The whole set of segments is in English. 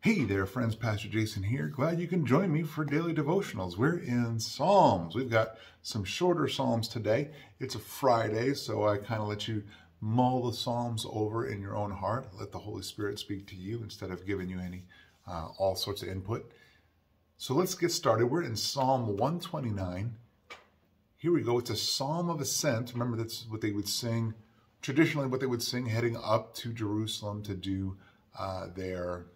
Hey there, friends. Pastor Jason here. Glad you can join me for daily devotionals. We're in Psalms. We've got some shorter Psalms today. It's a Friday, so I kind of let you mull the Psalms over in your own heart. Let the Holy Spirit speak to you instead of giving you any uh, all sorts of input. So let's get started. We're in Psalm 129. Here we go. It's a Psalm of Ascent. Remember, that's what they would sing traditionally, what they would sing heading up to Jerusalem to do uh, their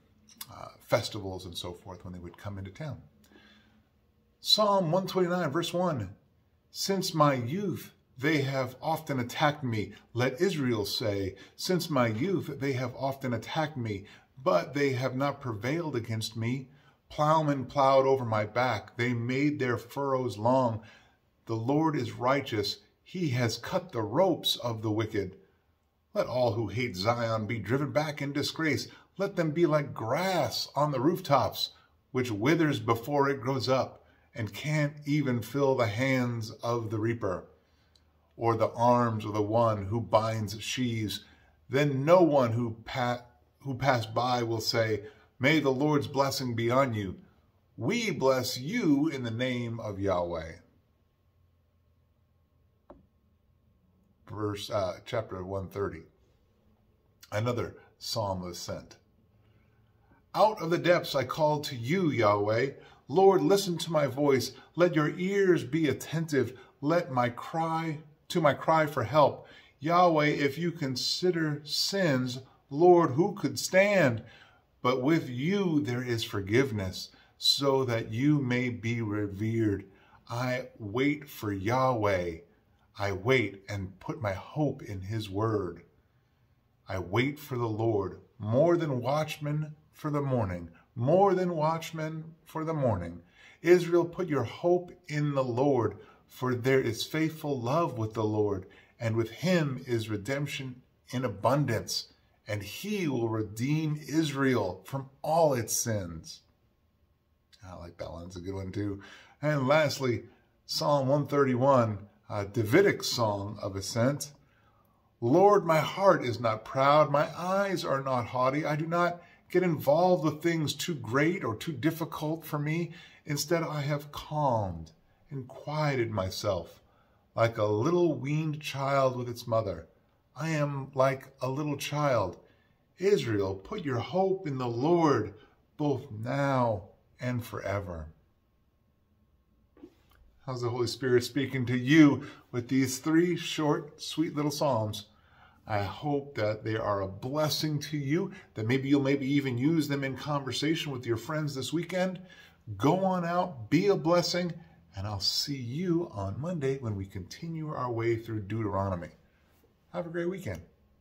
uh, festivals and so forth when they would come into town. Psalm 129, verse 1 Since my youth they have often attacked me. Let Israel say, Since my youth they have often attacked me, but they have not prevailed against me. Plowmen plowed over my back. They made their furrows long. The Lord is righteous. He has cut the ropes of the wicked. Let all who hate Zion be driven back in disgrace. Let them be like grass on the rooftops, which withers before it grows up and can't even fill the hands of the reaper or the arms of the one who binds sheaves. Then no one who, pa- who pass by will say, May the Lord's blessing be on you. We bless you in the name of Yahweh. Verse uh, chapter 130. Another psalm of ascent. Out of the depths I called to you, Yahweh. Lord, listen to my voice. Let your ears be attentive. Let my cry to my cry for help. Yahweh, if you consider sins, Lord, who could stand? But with you there is forgiveness, so that you may be revered. I wait for Yahweh. I wait and put my hope in his word. I wait for the Lord more than watchmen for the morning, more than watchmen for the morning. Israel, put your hope in the Lord, for there is faithful love with the Lord, and with him is redemption in abundance, and he will redeem Israel from all its sins. I like that one. It's a good one too. And lastly, Psalm 131, a Davidic song of ascent. Lord, my heart is not proud, my eyes are not haughty, I do not get involved with things too great or too difficult for me. Instead, I have calmed and quieted myself like a little weaned child with its mother. I am like a little child. Israel, put your hope in the Lord, both now and forever. How's the Holy Spirit speaking to you with these three short, sweet little Psalms? I hope that they are a blessing to you, that maybe you'll maybe even use them in conversation with your friends this weekend. Go on out, be a blessing, and I'll see you on Monday when we continue our way through Deuteronomy. Have a great weekend.